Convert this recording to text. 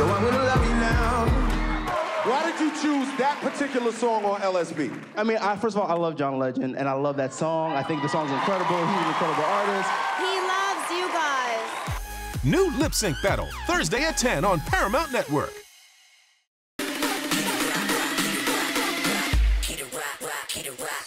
So I'm gonna love you now. Why did you choose that particular song on LSB? I mean, I, first of all, I love John Legend, and I love that song. I think the song's incredible. He's an incredible artist. He loves you guys. New Lip Sync Battle, Thursday at 10 on Paramount Network. Rock, rock, rock.